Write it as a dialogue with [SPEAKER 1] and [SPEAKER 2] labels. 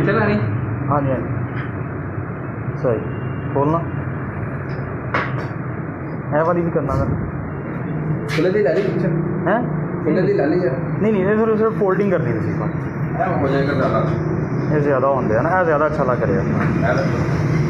[SPEAKER 1] ਪਿੱਛੇ ਲਾਣੀ
[SPEAKER 2] ਹਾਂਜੀ ਹਾਂਜੀ ਸਹੀ ਖੋਲਣਾ ਇਹ ਵਾਲੀ ਵੀ ਕਰਨਾ ਸਰ
[SPEAKER 1] ਖੁੱਲੇ ਦੀ ਲਾਲੀ ਪਿੱਛੇ
[SPEAKER 2] ਹੈ
[SPEAKER 1] ਖੁੱਲੇ ਦੀ ਲਾਲੀ ਜਾ
[SPEAKER 2] ਨਹੀਂ ਨਹੀਂ ਇਹ ਸਿਰਫ ਸਿਰਫ ਫੋਲਡਿੰਗ ਕਰਨੀ ਸੀ
[SPEAKER 1] ਇਹ ਹੋ ਜਾਏਗਾ ਜ਼ਿਆਦਾ
[SPEAKER 2] ਇਹ ਜ਼ਿਆਦਾ ਹੁੰਦੇ ਆ ਨਾ ਇਹ ਜ਼ਿਆਦਾ ਅੱਛਾ ਲੱਗ ਰਿਹਾ
[SPEAKER 1] ਇਹ